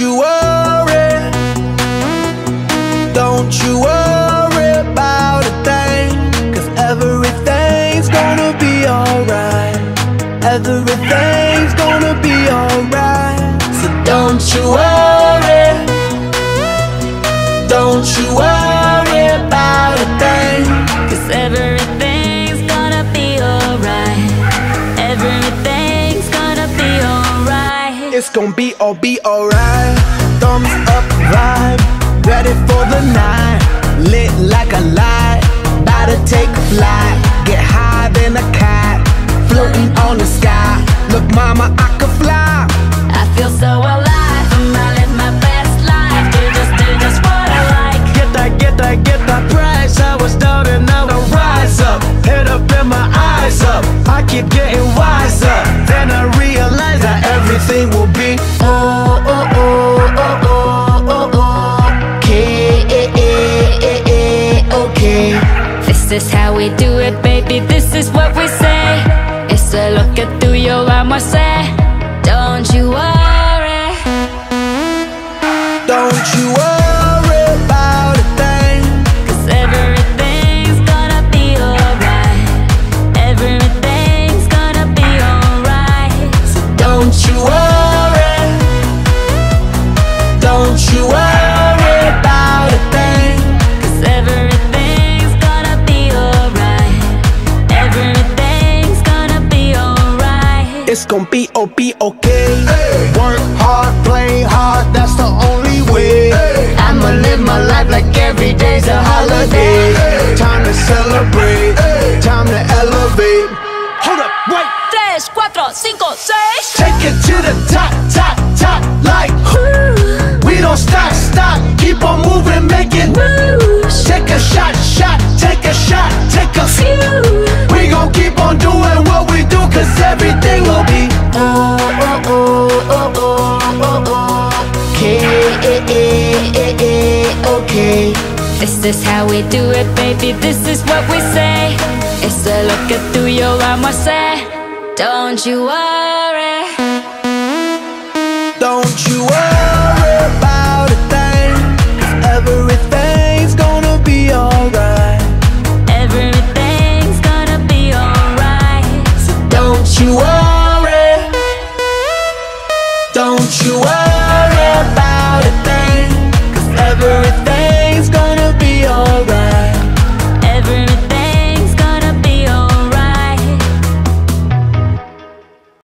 Don't you worry. Don't you worry It's gonna be all be alright. Thumbs up vibe, ready for the night. Lit like a light, about to take flight. Get high than a cat, floating on the sky. Look, mama, I could fly. I feel so alive. I'm gonna my best life. Do just, do just what I like. Get that, get that, get that price. I was down and now I rise up. Head up and my eyes up. I keep getting wiser. Then I realize that everything will be oh oh oh oh oh oh oh. Okay, okay. This is how we do it, baby. This is what we say. It's a look at through your armor, say. It's gonna be oh be okay. Work hard, play hard, that's the only way. I'ma live my life like every day's a holiday. Time to celebrate, time to elevate. Hold up, wait. Tres, cuatro, cinco, seis. Take it to the top, top, top, like We don't stop, stop, okay This is how we do it, baby. This is what we say. It's a look at through your armor, say. Don't you worry.